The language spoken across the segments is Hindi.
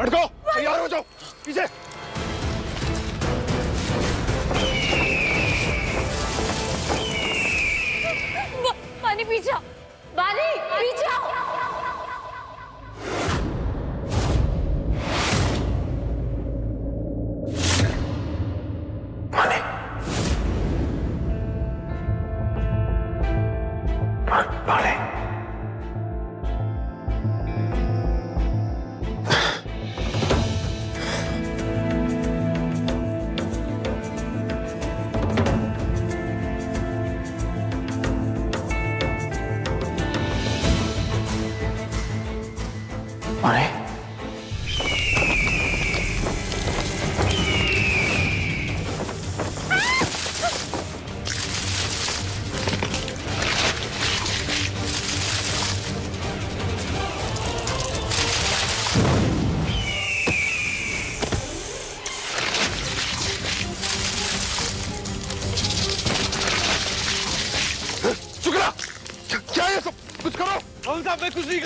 लड़को तैयार हो जाओ पीछे। पानी पीछा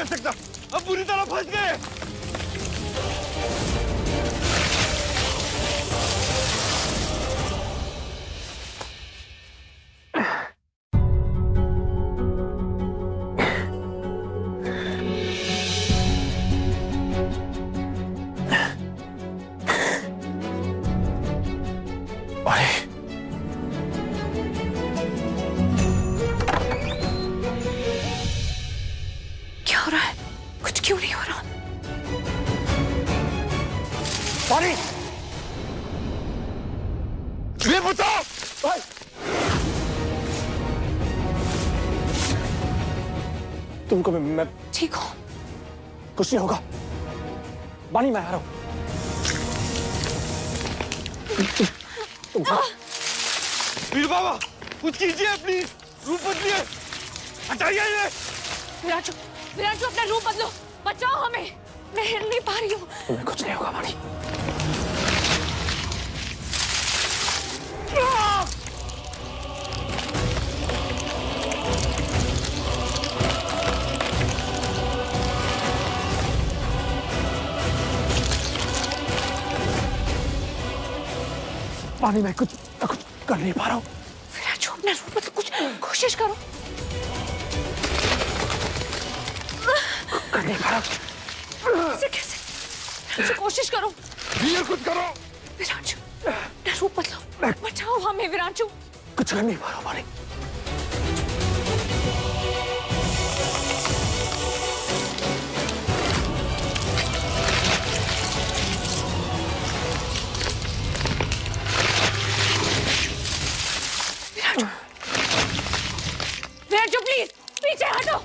कर सकता। अब पूरी तरह फंस गए। माने तुमको मैं, मैं ठीक हो। कुछ नहीं होगा। बानी मैं आ रहा हूँ। वीर बाबा कुछ कीजिए प्लीज़ रूप बदलिए। हटाइए ये विराजू विराजू अपना रूप बदलो। बचाओ हमें। मैं हिल नहीं पा रही हूँ। तुम्हें कुछ नहीं होगा बानी। पानी में कुछ कुछ कर नहीं पा रहा हूँ। विराजू अपना रूप मतलब कुछ कोशिश करो। कर नहीं पा रहा कैसे? कैसे कोशिश करो। वीर कुछ करो। अपना रूप बदलो। बचाओ हमें विराजू कुछ कर नहीं पा रहा पानी। प्लीज़ पीछे हटो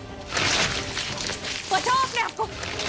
बचाओ अपने आप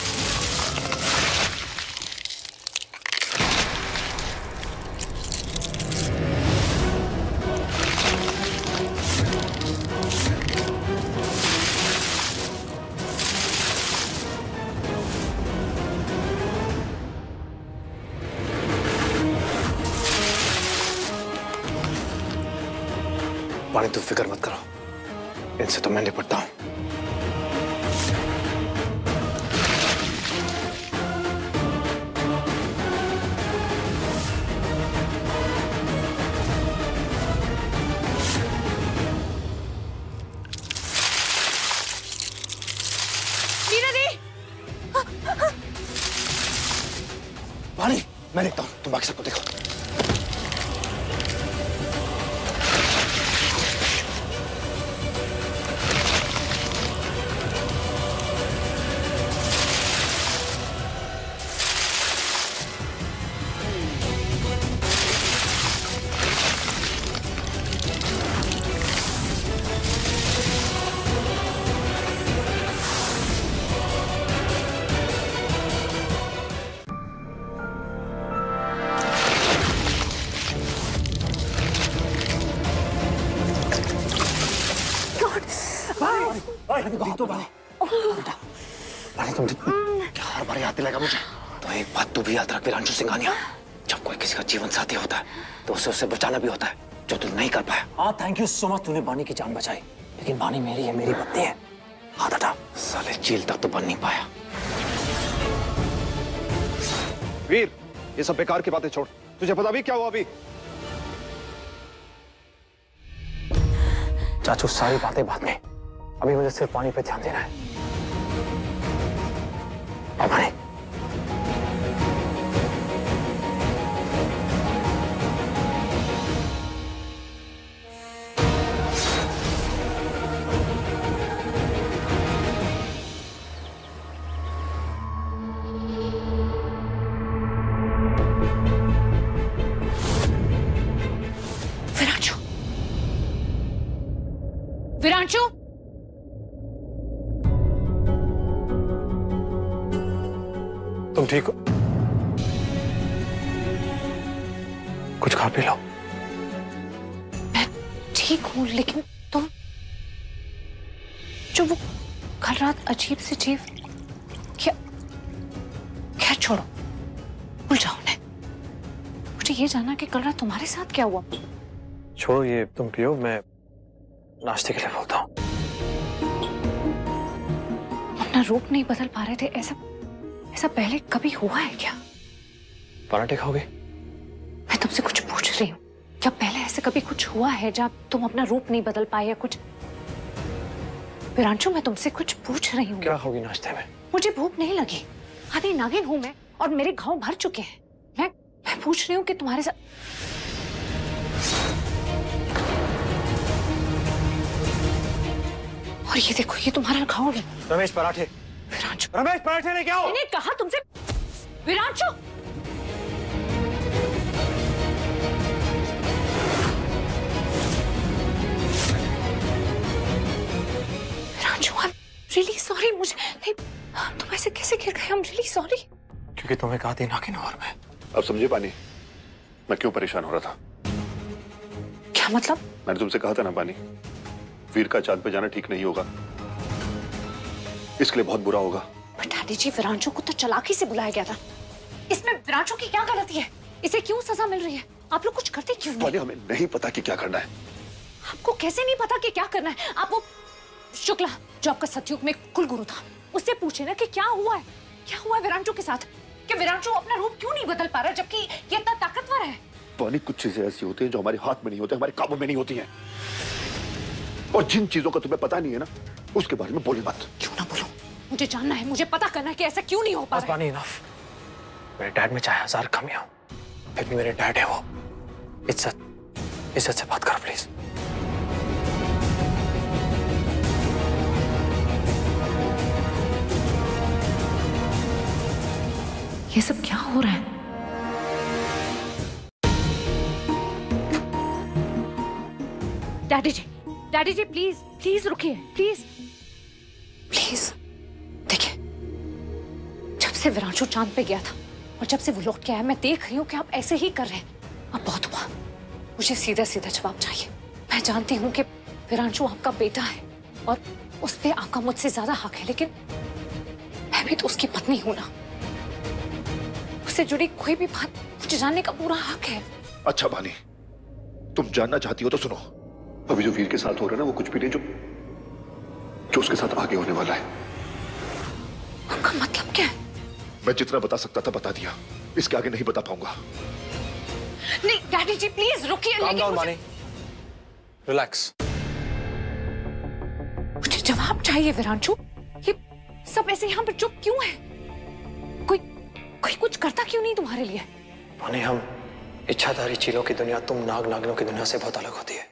पानी तुम फ़िक्र मत करो। इनसे तो मैं निपटता हूँ। मैं देखता हूँ। तुम बाकी सबको देखो। तुम क्या हर बार याद दिलाएगा मुझे। तो एक बात तू भी याद रख विरांशु सिंघानिया। जब कोई किसी का जीवन साथी होता है तो उसे उससे बचाना भी होता है जो तू नहीं कर पाया। हाँ थैंक यू सो मच तूने बानी की जान बचाई। लेकिन बानी मेरी है मेरी पत्नी है। हाथ हटा साले जेल तक तो बन नहीं पाया। वीर ये सब बेकार की बातें छोड़। तुझे पता भी क्या हुआ अभी? चाचू सारी बातें बाद में। अभी मुझे सिर्फ़ पानी पे ध्यान देना है। बानी विरांशु तुम ठीक हो? कुछ खा पी लो। मैं ठीक हूँ लेकिन तुम जो वो कल रात अजीब से जीव क्या क्या छोड़ो भूल जाओ उन्हें। मुझे ये जानना कि कल रात तुम्हारे साथ क्या हुआ? छोड़ो ये तुम पियो मैं नाश्ते के लिए बोलता हूँ। अपना रूप नहीं बदल पा रहे थे ऐसा ऐसा पहले कभी हुआ है क्या? पराठे खाओगे? मैं तुमसे कुछ पूछ रही हूँ। क्या पहले ऐसे कभी कुछ हुआ है जब तुम अपना रूप नहीं बदल पाए या कुछ? विरांशु मैं तुमसे कुछ पूछ रही हूँ। क्या खाओगी नाश्ते में? मुझे भूख नहीं लगी। आधी नागिन हूँ मैं और मेरे घाव भर चुके हैं। मैं मैं पूछ रही हूँ कि तुम्हारे साथ और ये देखो ये तुम्हारा घाव है। रमेश पराठे। विरांशु। रमेश पराठे लेके आओ। मैंने कहा तुमसे Viranshu! Viranshu I really sorry मुझे नहीं तुम ऐसे कैसे गिर गए? आई एम रियली सॉरी क्योंकि तुम्हें कहा थी कि और मैं। अब समझे पानी? मैं क्यों परेशान हो रहा था? क्या मतलब? मैंने तुमसे कहा था ना पानी वीर का चाँद पे जाना ठीक नहीं होगा। इसके लिए बहुत बुरा होगा। पर डैडी जी विरांशु को तो चलाकी से बुलाया गया था। इसमें विरांशु की क्या गलती है? इसे क्यों सजा मिल रही है? आप लोग कुछ करते क्यों नहीं? हमें नहीं पता कि क्या करना है। आपको कैसे नहीं पता कि क्या करना है? आप वो शुक्ला जो आपका सतयुग में कुलगुरु था उससे पूछे ना कि क्या हुआ है? क्या हुआ है विरांशु के साथ? कि विरांशु अपना रूप क्यों नहीं बदल पा रहा जबकि ये इतना ताकतवर है? पानी कुछ चीज़ें ऐसी होती हैं जो हमारे हाथ में नहीं होती हमारे काबू में नहीं होती हैं। और जिन चीज़ों का तुम्हें पता नहीं है ना उसके बारे में बोली मत। क्यों ना मुझे जानना है मुझे पता करना है कि ऐसा क्यों नहीं हो पा रहा है। पानी इनफ मेरे डैड में चाहे हज़ार कमियाँ हो फिर भी मेरे डैड है वो। इज़्ज़त इज़्ज़त से बात करो प्लीज़ ये सब क्या हो रहा है? Daddy ji daddy ji please please रुकिए प्लीज़ प्लीज़ से विरांशु चाँद पे गया था। और जब से वो लौट के आया मैं देख रही हूँ कि आप ऐसे ही कर रहे हैं। अब बहुत हुआ। मुझे सीधा सीधा जवाब चाहिए। मैं जानती हूँ कि विरांशु आपका बेटा है और उस पर आपका मुझसे ज़्यादा हक है लेकिन मैं भी तो उसकी पत्नी हूँ ना। उससे जुड़ी कोई भी बात मुझे जानने का पूरा हक है। अच्छा भानी तुम जानना चाहती हो तो सुनो। अभी जो वीर के साथ हो रहा है ना वो कुछ भी नहीं जो जो उसके साथ आगे होने वाला है। आपका मतलब क्या है? मैं जितना बता सकता था बता दिया। इसके आगे नहीं बता पाऊँगा। नहीं डैडी जी प्लीज़ रुकिए लेकिन मुझे, रिलैक्स मुझे जवाब चाहिए विरांशु। ये सब ऐसे यहाँ पर चुप क्यों है? कोई कोई कुछ करता क्यों नहीं तुम्हारे लिए? पानी हम इच्छाधारी चीलों की दुनिया तुम नाग नागिनों की दुनिया से बहुत अलग होती है।